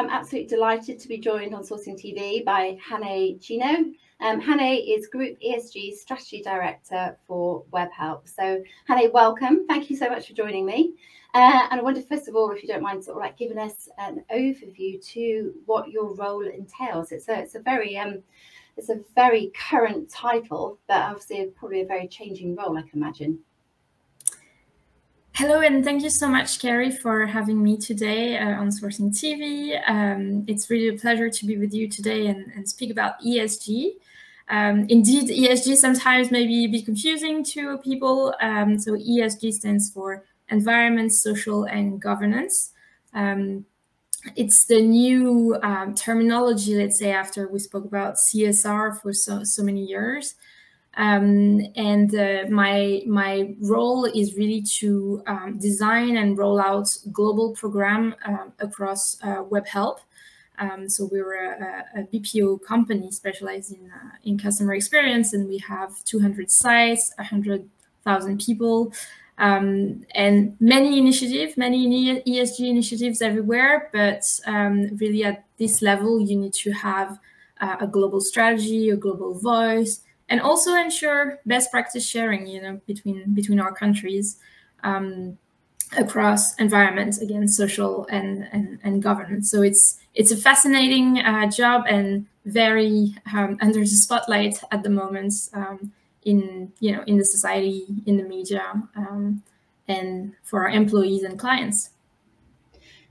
I'm absolutely delighted to be joined on Sourcing TV by Hanae Chino. Um, Hanae is Group ESG Strategy Director for Webhelp. So, Hanae, welcome. Thank you so much for joining me. Uh, and I wonder, first of all, if you don't mind, sort of like giving us an overview to what your role entails. It's a, it's a very, um, it's a very current title, but obviously probably a very changing role, I can imagine. Hello, and thank you so much, Carrie, for having me today uh, on Sourcing TV. Um, it's really a pleasure to be with you today and, and speak about ESG. Um, indeed, ESG sometimes may be confusing to people. Um, so ESG stands for environment, social, and governance. Um, it's the new um, terminology, let's say, after we spoke about CSR for so, so many years. Um, and uh, my my role is really to um, design and roll out global program um, across uh, Webhelp. Um, so we're a, a, BPO company specialized in uh, in customer experience, and we have 200 sites, 100,000 people, um, and many initiatives, many ESG initiatives everywhere. But really, at this level, you need to have uh, a global strategy, a global voice and also ensure best practice sharing, you know, between between our countries um, across environments, again, social and, and and governance. So it's it's a fascinating uh, job and very um, under the spotlight at the moment um, in you know in the society, in the media, um, and for our employees and clients.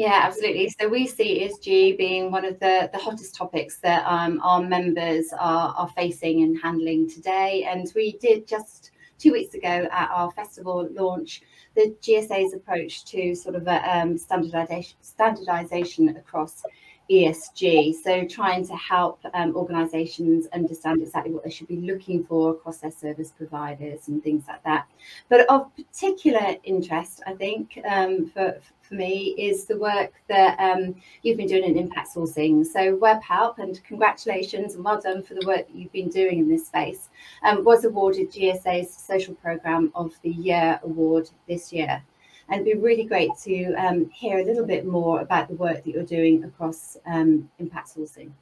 Yeah, absolutely. So we see ESG being one of the, the hottest topics that um, our members are, are facing and handling today. And we did just two weeks ago at our festival launch the GSA's approach to sort of a um, standardization, standardization across ESG. So trying to help um, organisations understand exactly what they should be looking for across their service providers and things like that. But of particular interest, I think, um, for, for me is the work that um, you've been doing in impact sourcing. So Webhelp, and congratulations and well done for the work that you've been doing in this space, um, was awarded GSA's Social Programme of the Year award this year. And it'd be really great to um, hear a little bit more about the work that you're doing across um, impact sourcing.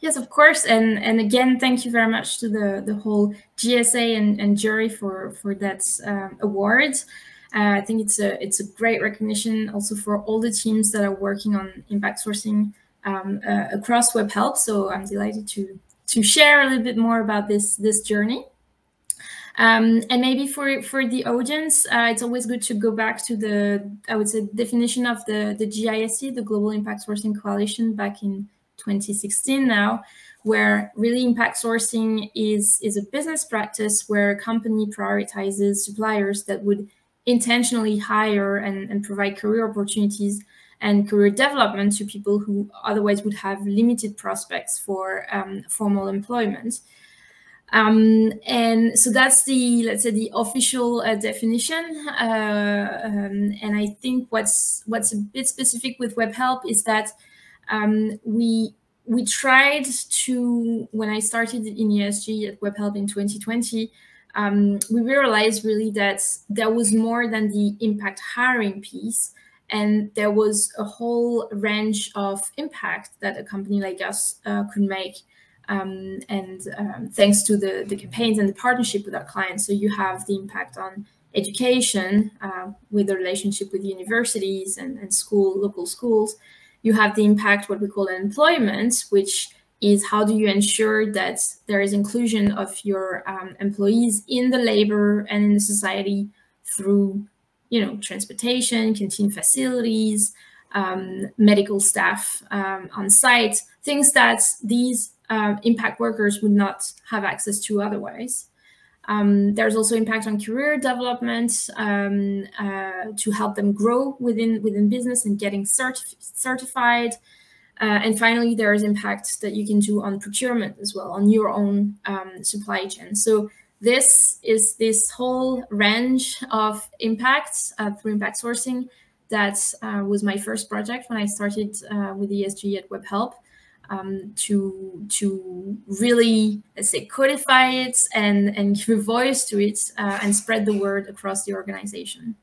Yes, of course, and and again, thank you very much to the the whole GSA and, and jury for for that um, award. Uh, I think it's a it's a great recognition also for all the teams that are working on impact sourcing um, uh, across Webhelp. So I'm delighted to to share a little bit more about this this journey. Um, and maybe for for the audience, uh, it's always good to go back to the I would say definition of the the GISC, the Global Impact Sourcing Coalition, back in 2016 now, where really impact sourcing is is a business practice where a company prioritizes suppliers that would intentionally hire and, and provide career opportunities and career development to people who otherwise would have limited prospects for um, formal employment. Um, and so that's the let's say the official uh, definition. Uh, um, and I think what's what's a bit specific with Webhelp is that um, we we tried to when I started in ESG at Webhelp in 2020. Um, we realized really that there was more than the impact hiring piece, and there was a whole range of impact that a company like us uh, could make um, and um, thanks to the, the campaigns and the partnership with our clients. So you have the impact on education uh, with the relationship with universities and, and school, local schools. You have the impact, what we call employment, which is how do you ensure that there is inclusion of your um, employees in the labor and in the society through, you know, transportation, canteen facilities, um, medical staff um, on site, things that these um, impact workers would not have access to otherwise. Um, there's also impact on career development um, uh, to help them grow within within business and getting certif certified. Uh, and finally, there is impact that you can do on procurement as well, on your own um, supply chain. So this is this whole range of impacts uh, through impact sourcing. That uh, was my first project when I started uh, with ESG at Webhelp um, to to really let's say codify it and and give a voice to it uh, and spread the word across the organization.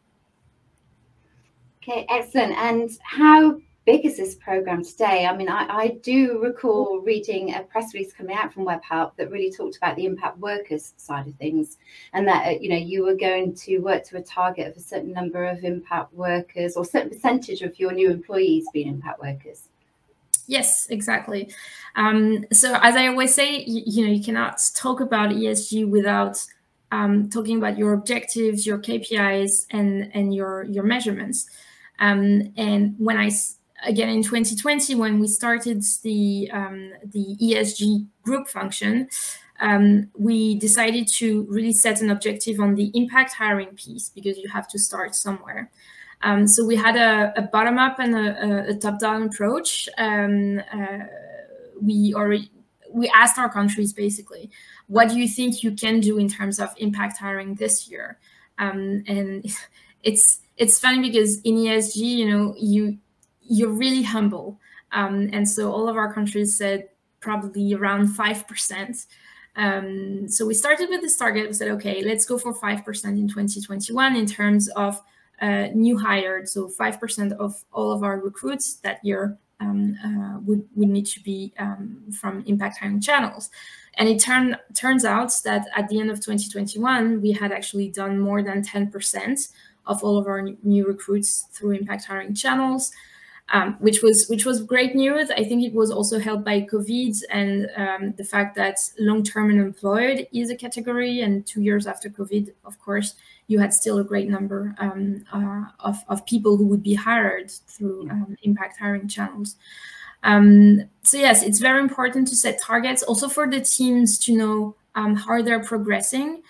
Okay, excellent. And how big is this program today? I mean, I, I, do recall reading a press release coming out from Webhelp that really talked about the impact workers side of things, and that uh, you know you were going to work to a target of a certain number of impact workers or certain percentage of your new employees being impact workers. Yes, exactly. Um, so as I always say, you, you, know, you cannot talk about ESG without um, talking about your objectives, your KPIs, and and your your measurements. Um, and when I again in 2020 when we started the um, the ESG group function, um, we decided to really set an objective on the impact hiring piece because you have to start somewhere. Um, so we had a, a bottom up and a, a top down approach. Um, uh, we already we asked our countries basically, what do you think you can do in terms of impact hiring this year? Um, and it's it's funny because in ESG, you know, you you're really humble. Um, and so all of our countries said probably around 5%. Um, so we started with this target. We said, okay, let's go for 5% in 2021 in terms of uh, new hired. So 5% of all of our recruits that year um, uh, would, would need to be um, from impact hiring channels. And it turn, turns out that at the end of 2021, we had actually done more than 10% of all of our new recruits through impact hiring channels um, which was which was great news. I think it was also helped by COVID and um, the fact that long-term unemployed is a category. And two years after COVID, of course, you had still a great number um, uh, of of people who would be hired through um, impact hiring channels. Um, so yes, it's very important to set targets, also for the teams to know um, how they're progressing.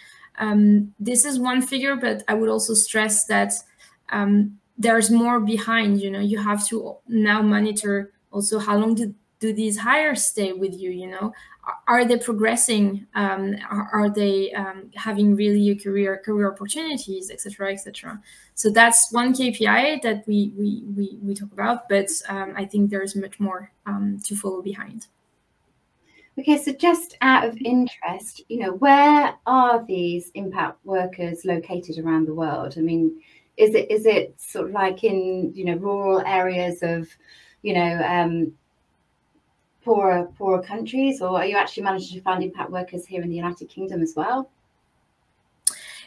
this is one figure, but I would also stress that um, there's more behind you know you have to now monitor also how long do, do these hires stay with you you know? Are they progressing? Um, are, are, they um, having really a career career opportunities etc etc so that's one kpi that we we we, we talk about but um, i think there's much more um, to follow behind. Okay so just out of interest you know where are these impact workers located around the world? I mean is it is it sort of like in you know rural areas of you know um, poorer poorer countries, or are you actually managing to find impact workers here in the United Kingdom as well?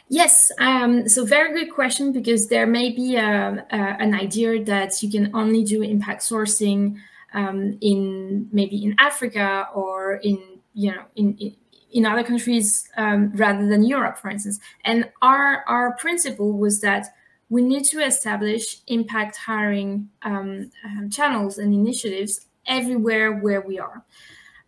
Yes, um, so very good question because there may be a, a, an idea that you can only do impact sourcing um, in maybe in Africa or in you know in, in in other countries um, rather than Europe, for instance. And our our principle was that we need to establish impact hiring um, um, channels and initiatives everywhere where we are.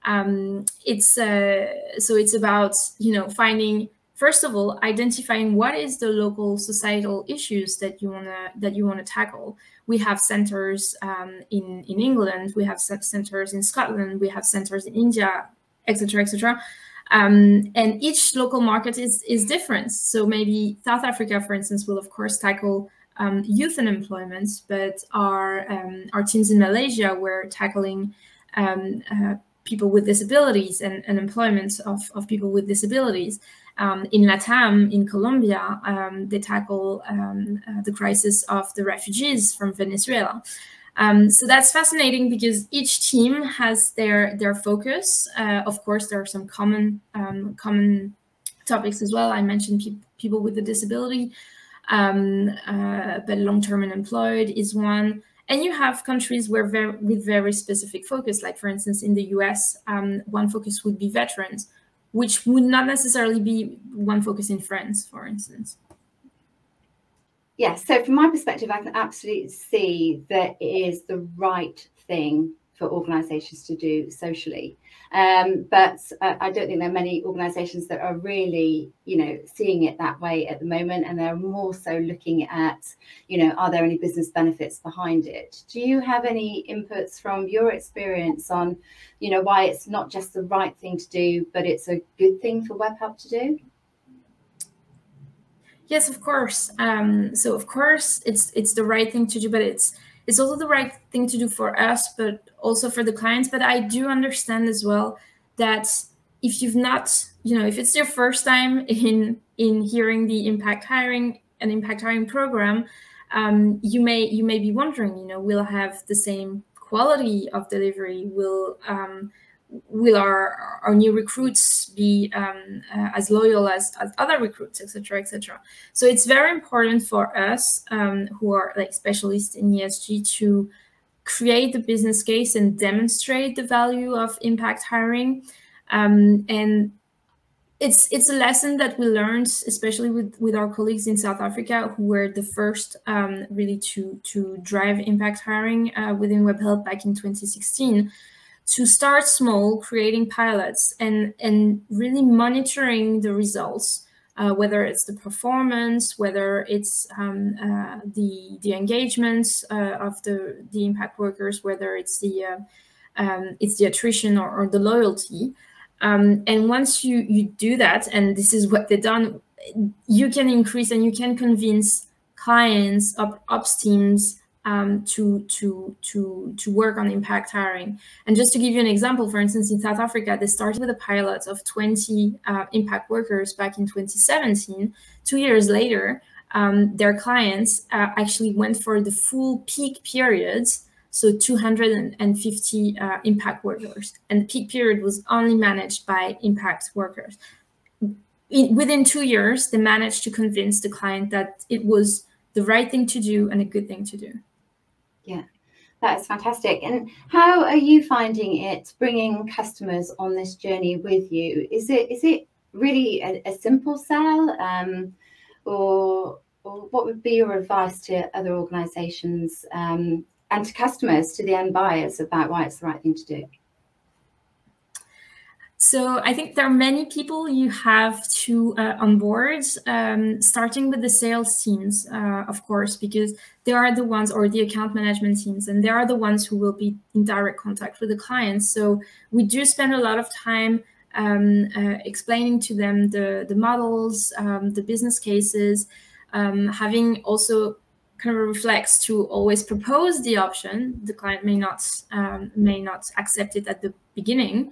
Um, it's uh, so it's about you know finding first of all identifying what is the local societal issues that you wanna that you wanna tackle. We have centers um, in in England, we have centers in Scotland, we have centers in India, etc., etc. Um, and each local market is, is different. So maybe South Africa, for instance, will of course tackle um, youth unemployment, but our, um, our teams in Malaysia were tackling um, uh, people with disabilities and, and employment of, of people with disabilities. Um, in Latam, in Colombia, um, they tackle uh, the crisis of the refugees from Venezuela. Um, so that's fascinating because each team has their their focus. Uh, of course, there are some common um, common topics as well. I mentioned pe people with a disability, um, uh, but long-term unemployed is one. And you have countries where very, with very specific focus, like for instance in the US, um, one focus would be veterans, which would not necessarily be one focus in France, for instance. Yes, so from my perspective, I can absolutely see that it is the right thing for organisations to do socially. Um, but I don't think there are many organisations that are really, you know, seeing it that way at the moment, and they're more so looking at, you know, are there any business benefits behind it? Do you have any inputs from your experience on, you know, why it's not just the right thing to do, but it's a good thing for Webhelp to do? Yes, of course. Um, so of course, it's it's the right thing to do, but it's it's also the right thing to do for us, but also for the clients. But I do understand as well that if you've not, you know, if it's your first time in in hearing the impact hiring and impact hiring program, um, you may you may be wondering, you know, will have the same quality of delivery? Will um, will our our new recruits be um, uh, as loyal as, as other recruits, etc., etc. So it's very important for us um, who are like specialists in ESG to create the business case and demonstrate the value of impact hiring. Um, and it's it's a lesson that we learned, especially with with our colleagues in South Africa, who were the first um, really to to drive impact hiring uh, within Webhelp back in 2016. To start small, creating pilots and and really monitoring the results, uh, whether it's the performance, whether it's um, uh, the the engagement uh, of the the impact workers, whether it's the uh, um, it's the attrition or, or the loyalty. Um, and once you you do that, and this is what they've done, you can increase and you can convince clients, up ops teams um, to to to to work on impact hiring. And just to give you an example, for instance, in South Africa, they started with a pilot of 20 uh, impact workers back in 2017. Two years later, um, their clients uh, actually went for the full peak periods so 250 uh, impact workers. And the peak period was only managed by impact workers. In, within two years, they managed to convince the client that it was the right thing to do and a good thing to do. Yeah, that is fantastic. And how are you finding it bringing customers on this journey with you? Is it is it really a, a simple sell, um, or, or what would be your advice to other organisations um, and to customers, to the end buyers about why it's the right thing to do? So I think there are many people you have to uh, onboard, um, starting with the sales teams, uh, of course, because they are the ones, or the account management teams, and they are the ones who will be in direct contact with the clients. So we do spend a lot of time um, uh, explaining to them the the models, um, the business cases, um, having also kind of reflects to always propose the option. The client may not um, may not accept it at the beginning.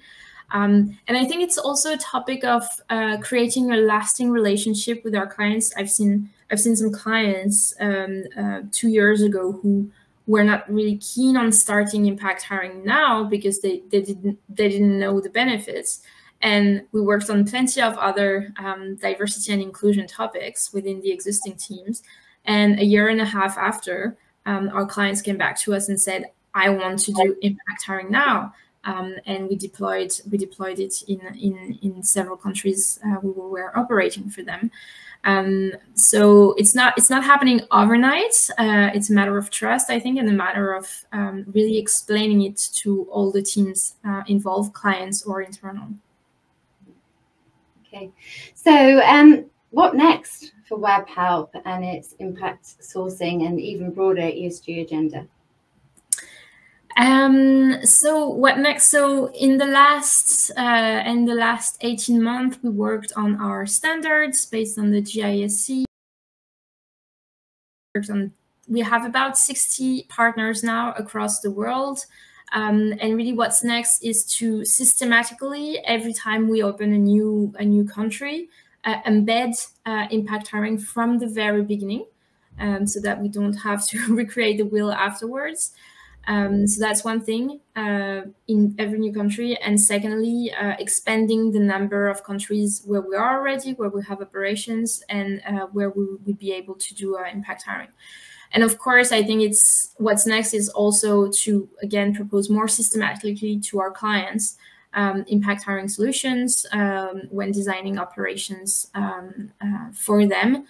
Um, and I think it's also a topic of uh, creating a lasting relationship with our clients. I've seen I've seen some clients um, uh, two years ago who were not really keen on starting impact hiring now because they, they didn't they didn't know the benefits. And we worked on plenty of other um, diversity and inclusion topics within the existing teams. And a year and a half after, um, our clients came back to us and said, "I want to do impact hiring now." Um, and we deployed we deployed it in in in several countries uh, we were operating for them. Um, so it's not it's not happening overnight. Uh, it's a matter of trust, I think, and a matter of um, really explaining it to all the teams uh, involved, clients or internal. Okay, so um, what next? for Webhelp and its impact sourcing and even broader ESG agenda? Um, so what next? So in the last uh, in the last 18 months, we worked on our standards based on the GISC. We have about 60 partners now across the world. Um, and really what's next is to systematically, every time we open a new a new country, uh, embed uh, impact hiring from the very beginning um, so that we don't have to recreate the wheel afterwards. Um, so that's one thing uh, in every new country. And secondly, uh, expanding the number of countries where we are already, where we have operations, and uh, where we would be able to do uh, impact hiring. And of course, I think it's what's next is also to again propose more systematically to our clients um, impact hiring solutions um, when designing operations um, uh, for them.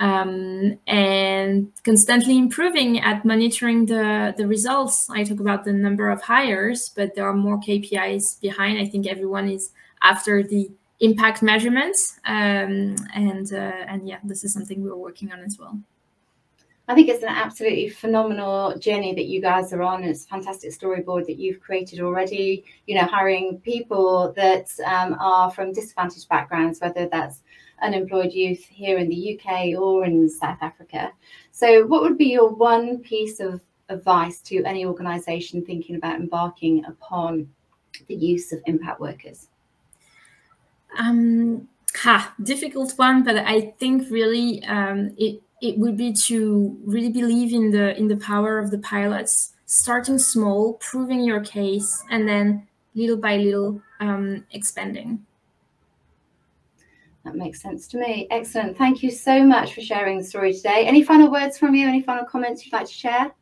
Um, and constantly improving at monitoring the, the results. I talk about the number of hires, but there are more KPIs behind. I think everyone is after the impact measurements. Um, and, uh, and yeah, this is something we're working on as well. I think it's an absolutely phenomenal journey that you guys are on. It's a fantastic storyboard that you've created already. You know, hiring people that um, are from disadvantaged backgrounds, whether that's unemployed youth here in the UK or in South Africa. So, what would be your one piece of advice to any organisation thinking about embarking upon the use of impact workers? Um, ha, difficult one, but I think really um, it it would be to really believe in the in the power of the pilots, starting small, proving your case, and then little by little um, expanding. That makes sense to me. Excellent. Thank you so much for sharing the story today. Any final words from you? Any final comments you'd like to share?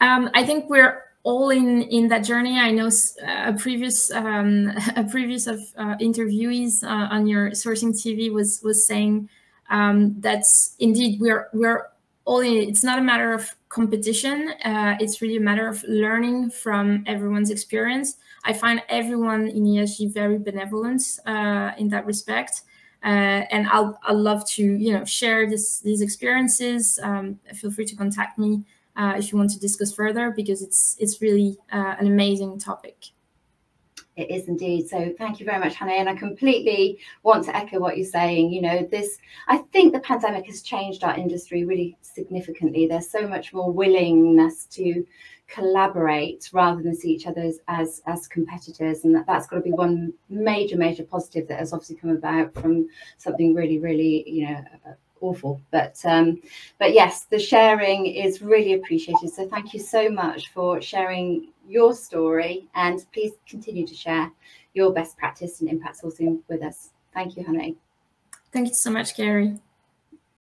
Um, I think we're all in in that journey. I know uh, a previous um, a previous of uh, interviewees uh, on your sourcing TV was was saying um, that's indeed we're we're all in it. It's not a matter of competition. Uh, it's really a matter of learning from everyone's experience. I find everyone in ESG very benevolent uh, in that respect. Uh, and I'll, I'll love to, you know, share this, these experiences. Um, feel free to contact me uh, if you want to discuss further because it's it's really uh, an amazing topic. It is indeed. So thank you very much, Hannah. And I completely want to echo what you're saying. You know, this, I think the pandemic has changed our industry really significantly. There's so much more willingness to collaborate rather than see each other as, as, competitors. And that, that's got to be one major, major positive that has obviously come about from something really, really, you know, awful. But um, but yes, the sharing is really appreciated. So thank you so much for sharing your story, and please continue to share your best practice and impact sourcing with us. Thank you, Honey. Thank you so much, Gary.